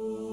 Oh.